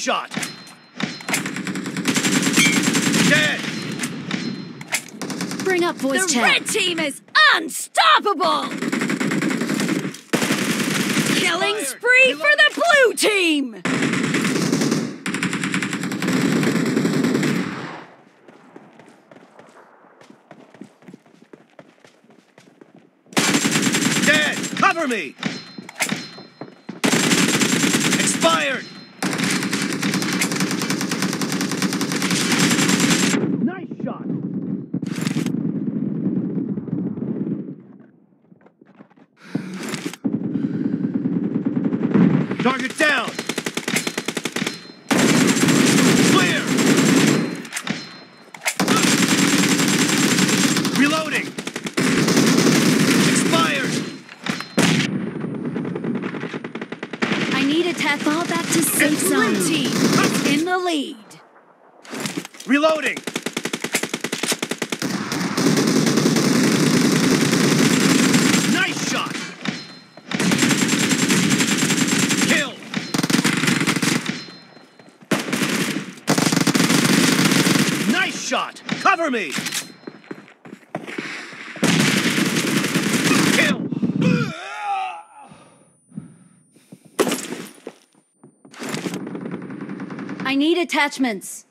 shot. Dead. Bring up voice the chat. The red team is unstoppable. Killing Fired. spree Reloaded. for the blue team. Dead. Cover me. Expired. Target down! Clear! Reloading! Expired! I need a tap. Fall back to safe zone. in the lead. Reloading! Nice shot! Kill! Nice shot! Cover me! I need attachments.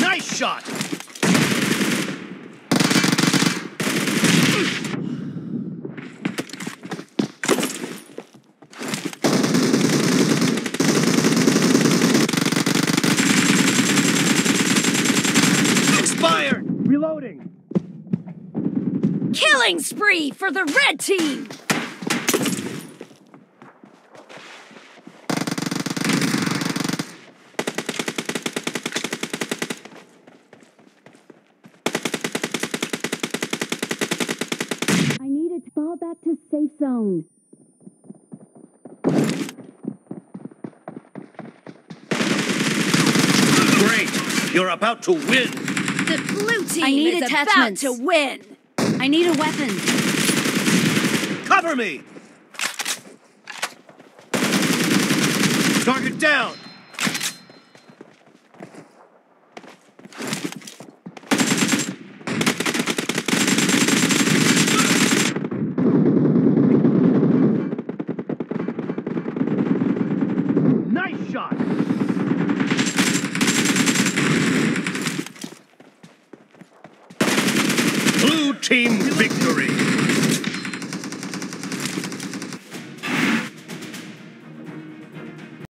Nice shot! Expired! Reloading! Killing spree for the red team! I need to fall back to safe zone. Great! You're about to win! The blue team I need is attachments. about to win! I need a weapon. Cover me! Target down! team victory.